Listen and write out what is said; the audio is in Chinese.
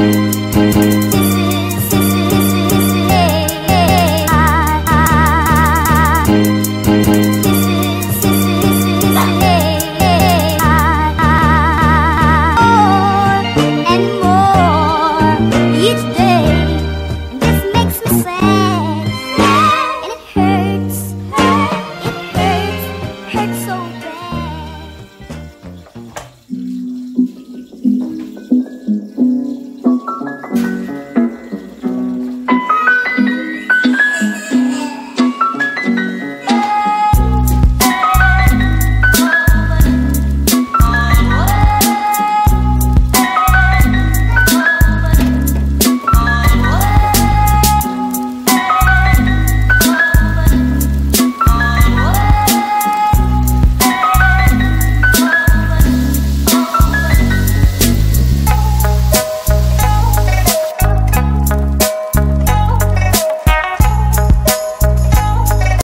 啊。